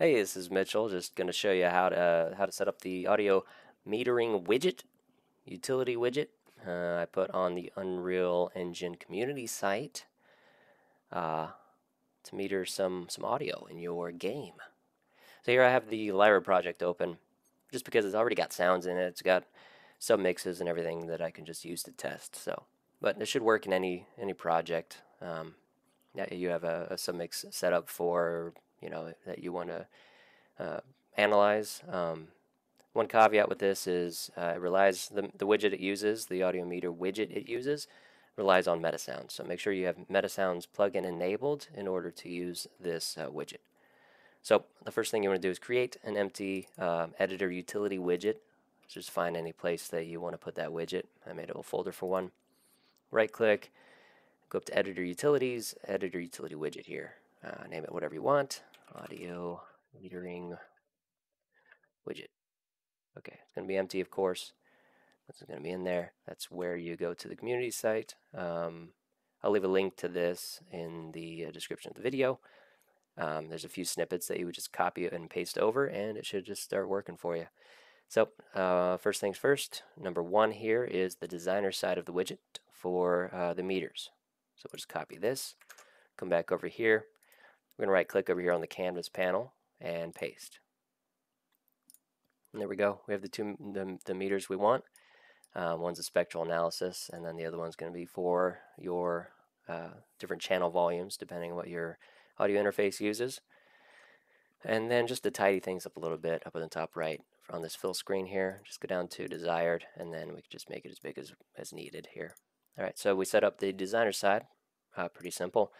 Hey, this is Mitchell. Just going to show you how to how to set up the audio metering widget, utility widget. Uh, I put on the Unreal Engine community site uh, to meter some some audio in your game. So here I have the Lyra project open, just because it's already got sounds in it. It's got sub mixes and everything that I can just use to test. So, but it should work in any any project. Um, that you have a, a submix set up for you know that you want to uh, analyze. Um, one caveat with this is uh, it relies the the widget it uses, the audio meter widget it uses, relies on Metasound. So make sure you have Metasounds plugin enabled in order to use this uh, widget. So the first thing you want to do is create an empty um, editor utility widget. Just find any place that you want to put that widget. I made a little folder for one. Right click, go up to editor utilities, editor utility widget here. Uh, name it whatever you want audio metering widget. Okay, it's going to be empty, of course. This is going to be in there. That's where you go to the community site. Um, I'll leave a link to this in the uh, description of the video. Um, there's a few snippets that you would just copy and paste over, and it should just start working for you. So uh, first things first, number one here is the designer side of the widget for uh, the meters. So we'll just copy this, come back over here, we're going to right click over here on the canvas panel and paste. And there we go. We have the two the, the meters we want. Uh, one's a spectral analysis, and then the other one's going to be for your uh, different channel volumes, depending on what your audio interface uses. And then just to tidy things up a little bit, up in the top right on this fill screen here, just go down to desired, and then we can just make it as big as, as needed here. All right, so we set up the designer side, uh, pretty simple.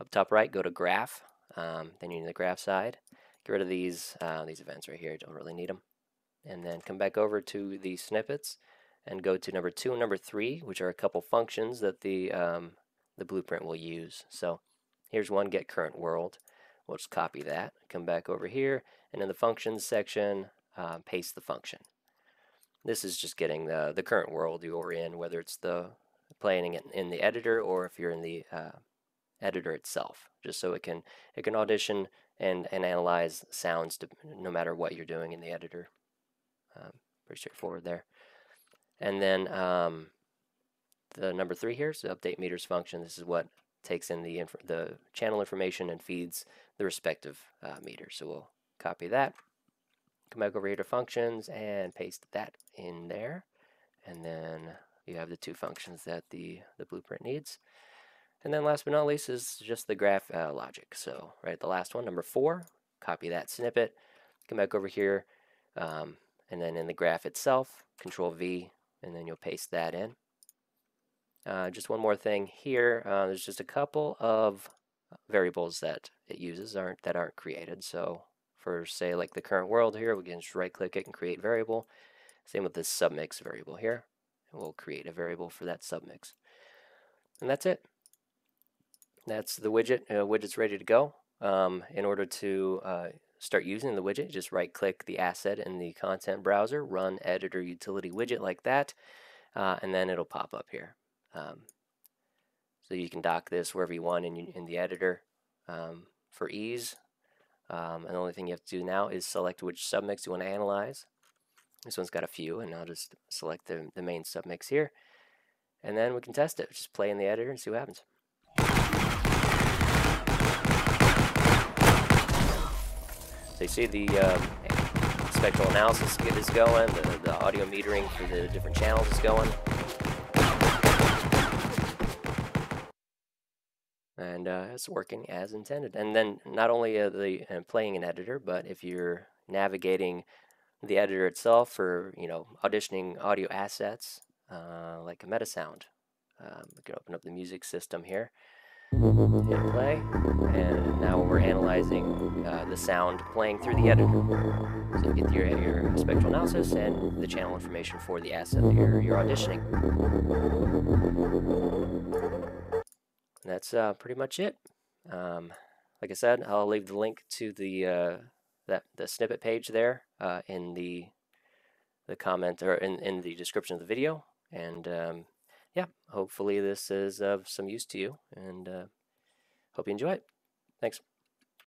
Up top right, go to graph, um, then you need the graph side. Get rid of these, uh, these events right here, don't really need them. And then come back over to the snippets and go to number two and number three, which are a couple functions that the, um, the blueprint will use. So here's one, get current world. We'll just copy that, come back over here, and in the functions section, uh, paste the function. This is just getting the, the current world you're in, whether it's the playing it in the editor or if you're in the uh, editor itself, just so it can it can audition and and analyze sounds to, no matter what you're doing in the editor. Um, pretty straightforward there. And then um, the number three here is the update meters function. This is what takes in the the channel information and feeds the respective uh, meters. So we'll copy that. Come back over here to functions and paste that in there. And then you have the two functions that the, the blueprint needs. And then last but not least is just the graph uh, logic. So right, the last one, number four, copy that snippet, come back over here, um, and then in the graph itself, control V, and then you'll paste that in. Uh, just one more thing here, uh, there's just a couple of variables that it uses aren't that aren't created. So for say like the current world here, we can just right click it and create variable. Same with this submix variable here. And we'll create a variable for that submix. And that's it. That's the widget. Uh, widget's ready to go. Um, in order to uh, start using the widget, just right click the asset in the content browser, run editor utility widget like that, uh, and then it'll pop up here. Um, so you can dock this wherever you want in, in the editor um, for ease. Um, and the only thing you have to do now is select which submix you want to analyze. This one's got a few, and I'll just select the, the main submix here. And then we can test it. Just play in the editor and see what happens. So you see the um, spectral analysis is going, the, the audio metering for the different channels is going. And uh, it's working as intended. And then not only uh, the uh, playing an editor, but if you're navigating the editor itself for you know auditioning audio assets uh, like a Metasound, um, we can open up the music system here hit play, and now we're analyzing uh, the sound playing through the editor. So you get your, your spectral analysis and the channel information for the asset that you're, you're auditioning. And that's uh, pretty much it. Um, like I said, I'll leave the link to the uh, that the snippet page there uh, in the the comment or in, in the description of the video. And um, yeah, hopefully this is of some use to you and uh, hope you enjoy it. Thanks.